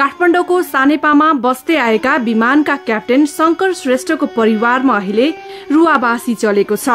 काठमाडौँको सानेपामा बस्दै आएका विमानका क्याप्टेन शंकर श्रेष्ठको परिवारमा अहिले रुवाबासी चलेको छ।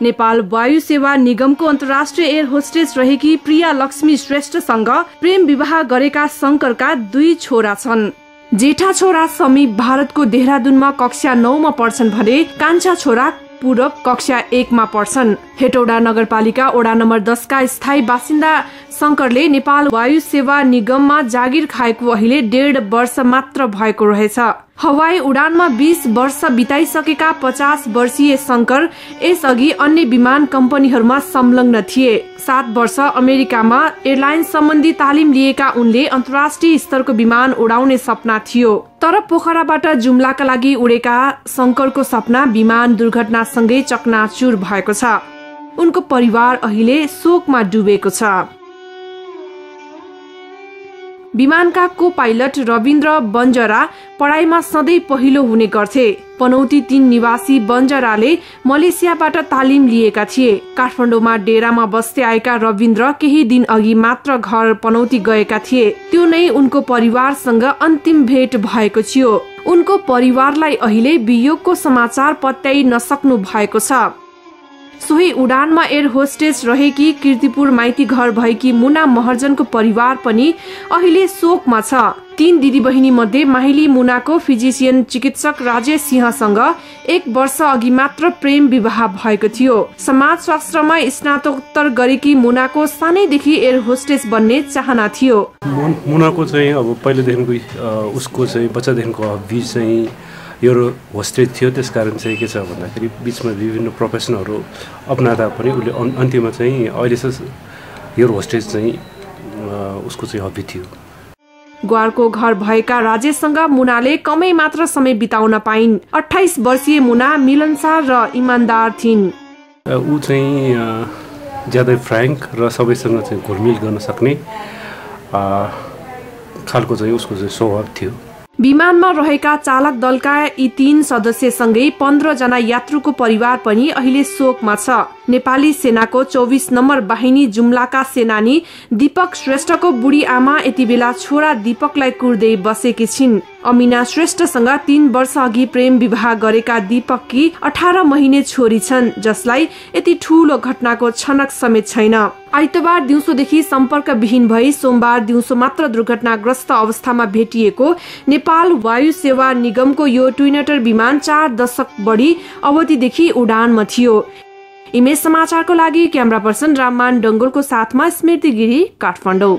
नेपाल वायु सेवा निगमको अन्तर्राष्ट्रिय एयर होस्टेस रहेकी प्रिया लक्ष्मी श्रेष्ठसँग प्रेम विवाह गरेका शंकरका दुई छोरा छन्। जेठा छोरा समीप भारतको देहरादूनमा कक्षा नौमा पढ्छन् भने कान्छा छोरा पूरब कक्षा एकमा पढ्छन्। हेटौडा नगरपालिका ओडा नम्बर दसका स्थायी बासिन्दा शंकरले नेपाल वायु सेवा निगममा जागिर खाएको अहिले डेढ वर्ष मात्र भएको रहेछ। हवाई उडानमा बीस वर्ष बिताइसकेका पचास वर्षीय शंकर यसअघि अन्य विमान कम्पनीहरूमा संलग्न थिए। सात वर्ष अमेरिकामा एयरलाइन सम्बन्धी तालिम लिएका उनले अन्तर्राष्ट्रिय स्तरको विमान उडाउने सपना थियो। तर पोखराबाट जुम्लाका लागि उडेका शंकरको सपना विमान दुर्घटनासँगै चकनाचुर भएको छ। उनको परिवार अहिले शोकमा डुबेको छ। विमानका को पाइलट रविन्द्र बन्जरा पढाइमा सधैँ पहिलो हुने गर्थे। पनौती तीन निवासी बन्जराले मलेसियाबाट तालिम लिएका थिए। काठमाडौँमा डेरामा बस्दै आएका रविन्द्र केही दिन अघि मात्र घर पनौती गएका थिए। त्यो नै उनको परिवारसँग अन्तिम भेट भएको थियो। उनको परिवारलाई अहिले वियोगको समाचार पत्याइ नसक्नु भएको छ। सोही उडानमा एयर होस्टेस रहेकी किर्तिपुर माइती घर भएकी मुना महर्जनको परिवार पनि अहिले शोकमा छ। तीन दिदी बहिनी मध्ये माहिली मुनाको फिजिसियन चिकित्सक राजेश सिंहसँग एक वर्ष अघि मात्र प्रेम विवाह भएको थियो। समाजशास्त्रमा स्नातकोत्तर गरेकी मुनाको सानैदेखि एयर होस्टेस बन्ने चाहना थियो। मुनाको चाहिँ अब पहिलेदेखिको उसको चाहिँ बच्चादेखिको हबी चाहिँ यो होस्टेज थियो त्यस कारण चाहिँ के छ भन्दाखेरि बिचमा विभिन्न प्रोफेसनहरू अप्नाउँदा पनि उसले अन्त्यमा चाहिँ अहिले चाहिँ यो होस्टेज चाहिँ उसको चाहिँ हबी थियो। ग्वारको घर भएका राजेशसँग मुनाले कमै मात्र समय बिताउन पाइन्। अठाइस वर्षीय मुना मिलनसार र इमान्दार थिइन्। ऊ चाहिँ ज्यादै फ्रेङ्क र सबैसँग चाहिँ घुलमिल गर्न सक्ने खालको चाहिँ उसको चाहिँ स्वभाव थियो। विमानमा रहेका चालक दलका यी तीन सदस्यसँगै पन्ध्र जना यात्रुको परिवार पनि अहिले शोकमा छ। नेपाली सेनाको चौबिस नम्बर बाहिनी जुम्लाका सेनानी दीपक श्रेष्ठको बुढी आमा यति बेला छोरा दीपकलाई कुर्दै बसेकी छिन्। अमिना श्रेष्ठसँग तीन वर्ष अघि प्रेम विवाह गरेका दीपककी अठार महिने छोरी छन् जसलाई यति ठूलो घटनाको छनक समेत छैन। आइतबार दिउँसोदेखि सम्पर्क विहीन भई सोमबार दिउँसो मात्र दुर्घटनाग्रस्त अवस्थामा भेटिएको नेपाल वायु सेवा निगमको यो ट्विनेटर विमान चार दशक बढी अवधिदेखि उडानमा थियो। इमेज समाचारको लागि क्यामेरा पर्सन राममान डङ्गोलको साथमा स्मृति गिरी काठमाडौँ।